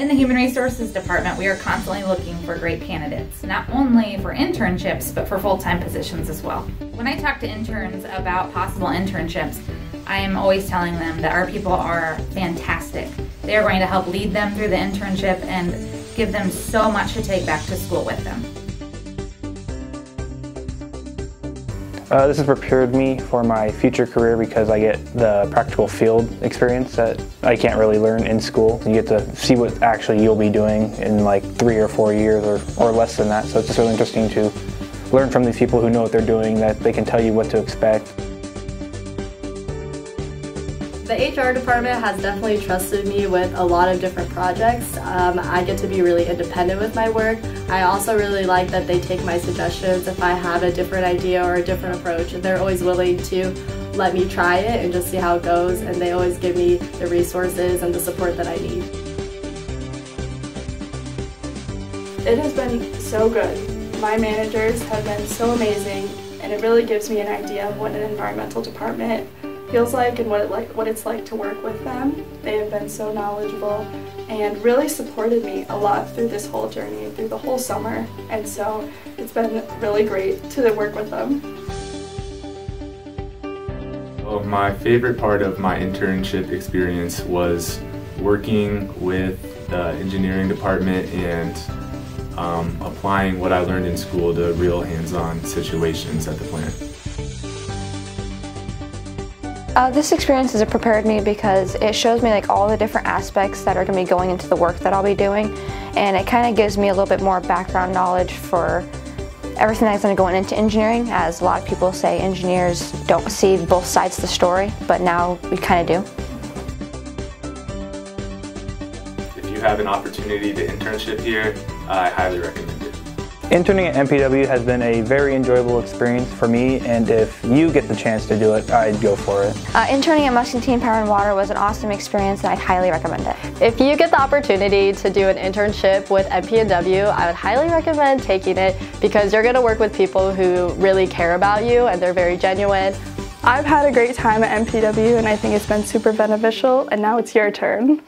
In the Human Resources Department, we are constantly looking for great candidates, not only for internships, but for full-time positions as well. When I talk to interns about possible internships, I am always telling them that our people are fantastic. They are going to help lead them through the internship and give them so much to take back to school with them. Uh, this has prepared me for my future career because I get the practical field experience that I can't really learn in school. You get to see what actually you'll be doing in like three or four years or, or less than that. So it's just really interesting to learn from these people who know what they're doing, that they can tell you what to expect. The HR department has definitely trusted me with a lot of different projects. Um, I get to be really independent with my work. I also really like that they take my suggestions if I have a different idea or a different approach. They're always willing to let me try it and just see how it goes. And they always give me the resources and the support that I need. It has been so good. My managers have been so amazing and it really gives me an idea of what an environmental department feels like and what, it like, what it's like to work with them. They have been so knowledgeable and really supported me a lot through this whole journey, through the whole summer. And so it's been really great to work with them. Well, my favorite part of my internship experience was working with the engineering department and um, applying what I learned in school to real hands-on situations at the plant. Uh, this experience has prepared me because it shows me like all the different aspects that are going to be going into the work that I'll be doing and it kind of gives me a little bit more background knowledge for everything that's going to go into engineering as a lot of people say engineers don't see both sides of the story but now we kind of do. If you have an opportunity to internship here, I highly recommend Interning at MPW has been a very enjoyable experience for me and if you get the chance to do it, I'd go for it. Uh, interning at Muscatine Power and Water was an awesome experience and I'd highly recommend it. If you get the opportunity to do an internship with MPW, I would highly recommend taking it because you're going to work with people who really care about you and they're very genuine. I've had a great time at MPW and I think it's been super beneficial and now it's your turn.